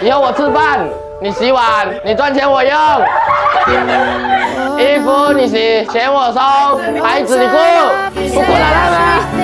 以后我吃饭，你洗碗，你赚钱我用。衣服你洗，钱我收，孩子你顾，不过来来？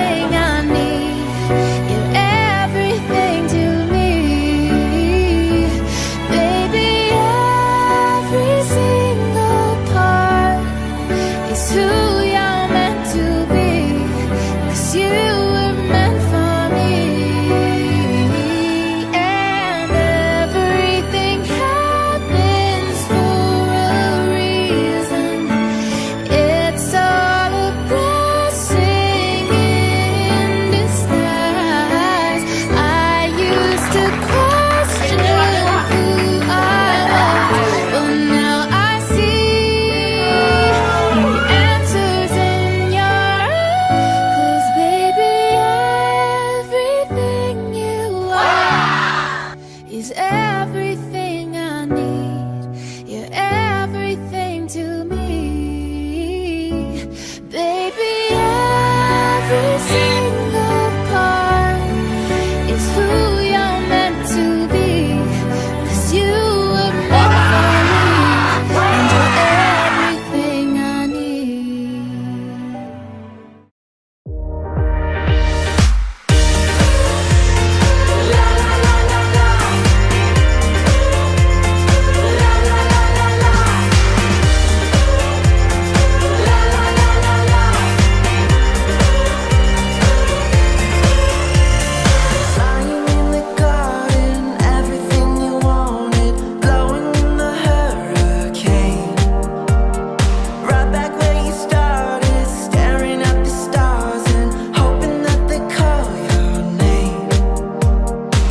air.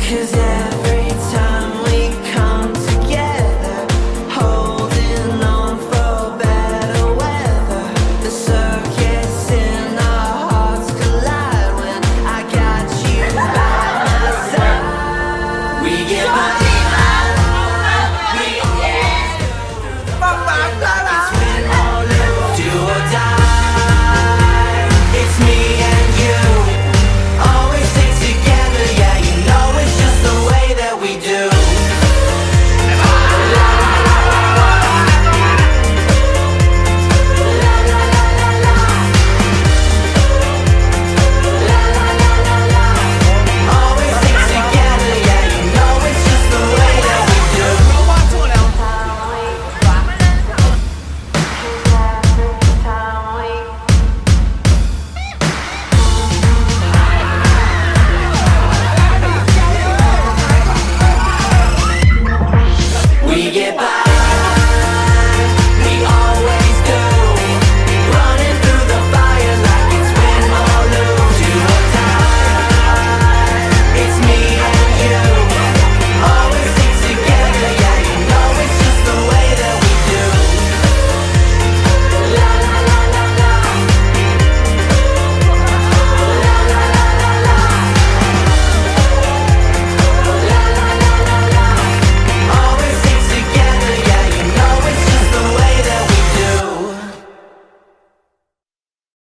Cause yeah.